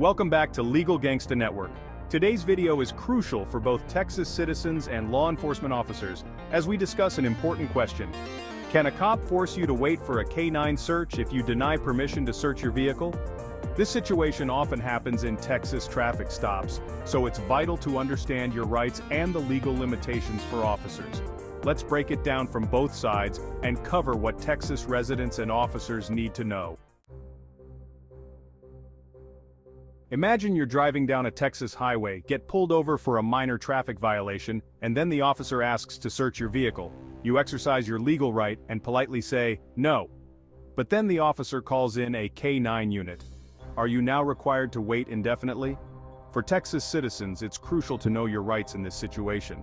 Welcome back to Legal Gangsta Network. Today's video is crucial for both Texas citizens and law enforcement officers as we discuss an important question. Can a cop force you to wait for a K-9 search if you deny permission to search your vehicle? This situation often happens in Texas traffic stops, so it's vital to understand your rights and the legal limitations for officers. Let's break it down from both sides and cover what Texas residents and officers need to know. Imagine you're driving down a Texas highway, get pulled over for a minor traffic violation, and then the officer asks to search your vehicle. You exercise your legal right and politely say, no. But then the officer calls in a K-9 unit. Are you now required to wait indefinitely? For Texas citizens, it's crucial to know your rights in this situation.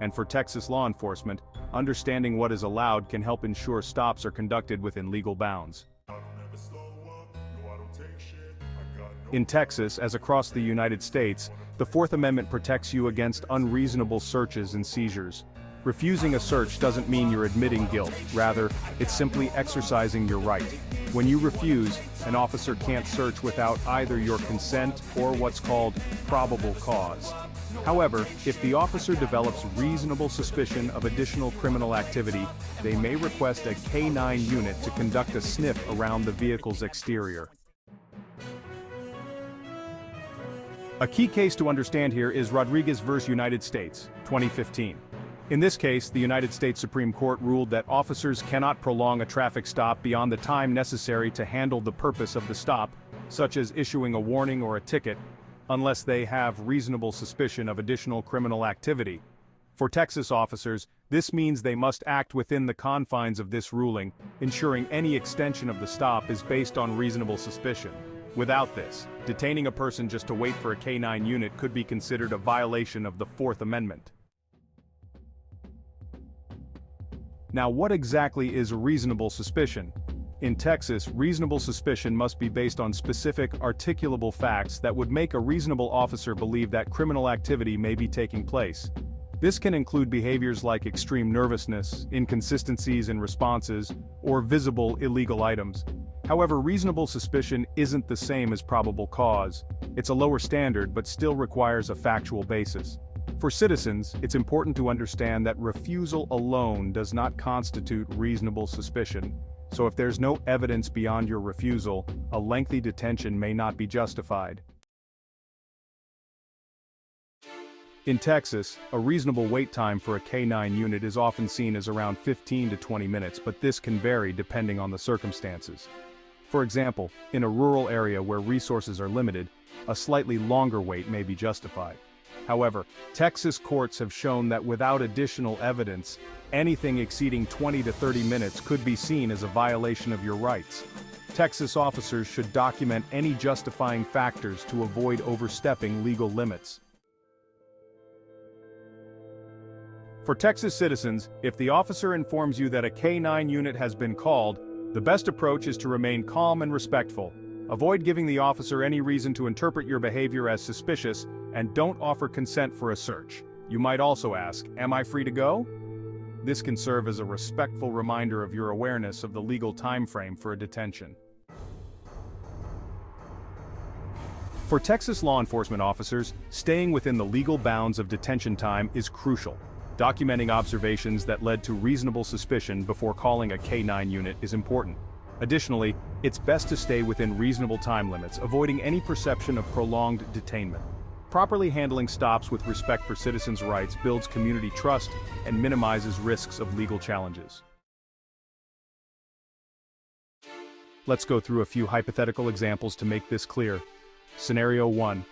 And for Texas law enforcement, understanding what is allowed can help ensure stops are conducted within legal bounds. In Texas, as across the United States, the Fourth Amendment protects you against unreasonable searches and seizures. Refusing a search doesn't mean you're admitting guilt, rather, it's simply exercising your right. When you refuse, an officer can't search without either your consent or what's called probable cause. However, if the officer develops reasonable suspicion of additional criminal activity, they may request a K-9 unit to conduct a sniff around the vehicle's exterior. A key case to understand here is Rodriguez v. United States, 2015. In this case, the United States Supreme Court ruled that officers cannot prolong a traffic stop beyond the time necessary to handle the purpose of the stop, such as issuing a warning or a ticket, unless they have reasonable suspicion of additional criminal activity. For Texas officers, this means they must act within the confines of this ruling, ensuring any extension of the stop is based on reasonable suspicion. Without this, detaining a person just to wait for a K-9 unit could be considered a violation of the Fourth Amendment. Now what exactly is reasonable suspicion? In Texas, reasonable suspicion must be based on specific, articulable facts that would make a reasonable officer believe that criminal activity may be taking place. This can include behaviors like extreme nervousness, inconsistencies in responses, or visible illegal items. However reasonable suspicion isn't the same as probable cause. It's a lower standard but still requires a factual basis. For citizens, it's important to understand that refusal alone does not constitute reasonable suspicion. So if there's no evidence beyond your refusal, a lengthy detention may not be justified. In Texas, a reasonable wait time for a K-9 unit is often seen as around 15 to 20 minutes but this can vary depending on the circumstances. For example, in a rural area where resources are limited, a slightly longer wait may be justified. However, Texas courts have shown that without additional evidence, anything exceeding 20 to 30 minutes could be seen as a violation of your rights. Texas officers should document any justifying factors to avoid overstepping legal limits. For Texas citizens, if the officer informs you that a K-9 unit has been called, the best approach is to remain calm and respectful. Avoid giving the officer any reason to interpret your behavior as suspicious, and don't offer consent for a search. You might also ask, am I free to go? This can serve as a respectful reminder of your awareness of the legal time frame for a detention. For Texas law enforcement officers, staying within the legal bounds of detention time is crucial. Documenting observations that led to reasonable suspicion before calling a K-9 unit is important. Additionally, it's best to stay within reasonable time limits, avoiding any perception of prolonged detainment. Properly handling stops with respect for citizens' rights builds community trust and minimizes risks of legal challenges. Let's go through a few hypothetical examples to make this clear. Scenario 1.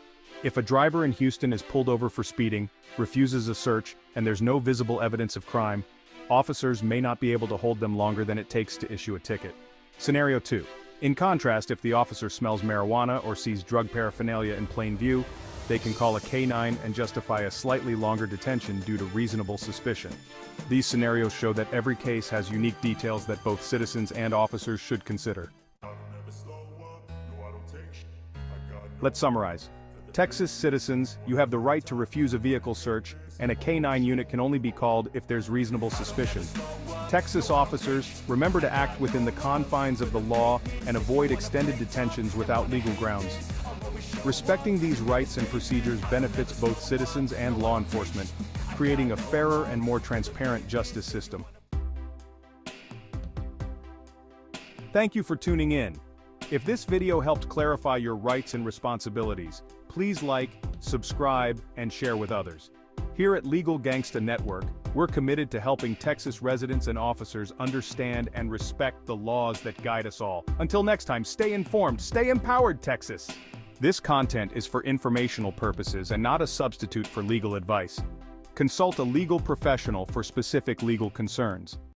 If a driver in Houston is pulled over for speeding, refuses a search, and there's no visible evidence of crime, officers may not be able to hold them longer than it takes to issue a ticket. Scenario 2. In contrast, if the officer smells marijuana or sees drug paraphernalia in plain view, they can call a K-9 and justify a slightly longer detention due to reasonable suspicion. These scenarios show that every case has unique details that both citizens and officers should consider. Let's summarize. Texas citizens, you have the right to refuse a vehicle search, and a K-9 unit can only be called if there's reasonable suspicion. Texas officers, remember to act within the confines of the law and avoid extended detentions without legal grounds. Respecting these rights and procedures benefits both citizens and law enforcement, creating a fairer and more transparent justice system. Thank you for tuning in. If this video helped clarify your rights and responsibilities, please like, subscribe, and share with others. Here at Legal Gangsta Network, we're committed to helping Texas residents and officers understand and respect the laws that guide us all. Until next time, stay informed, stay empowered, Texas! This content is for informational purposes and not a substitute for legal advice. Consult a legal professional for specific legal concerns.